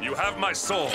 You have my sword.